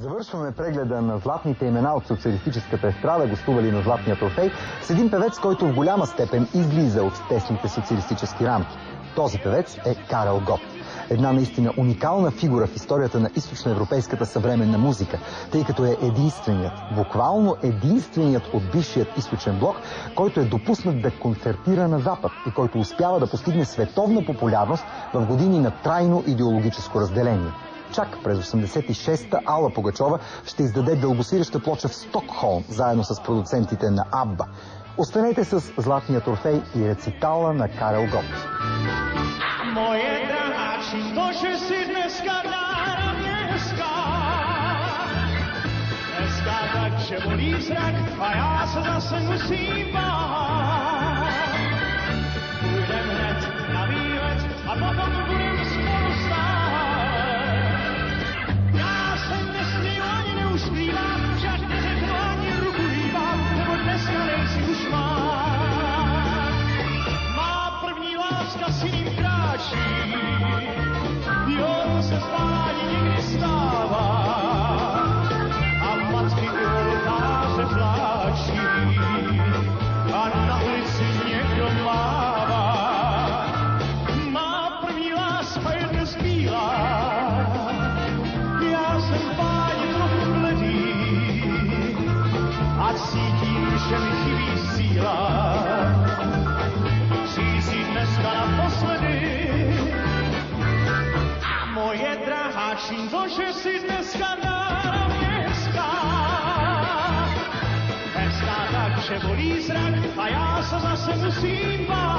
Завършваме прегледа на златните имена от социалистическата естрада, гостували на Златния трофей, с един певец, който в голяма степен излиза от тесните социалистически рамки. Този певец е Карел Гот. Една наистина уникална фигура в историята на източноевропейската съвременна музика, тъй като е единственият, буквално единственият от бившият източен блок, който е допуснат да концертира на Запад и който успява да постигне световна популярност в години на трайно идеологическо разделение. Чак през 86-та Алла Пугачова ще издаде дългосиреща плоча в Стокхолм, заедно с продуцентите на Абба. Останете с Златния трофей и рецитала на Карел Гот. Moje draháči, to, že si dneska dára dneska, dneska tak, že bolí zrak a já se zase musím bát. Cítím, že mi chybí síla řízí dneska naposledy. A moje drahá, to, že si dneska dára městská. Hezká tak, že bolí zrak a já se zase musím bát.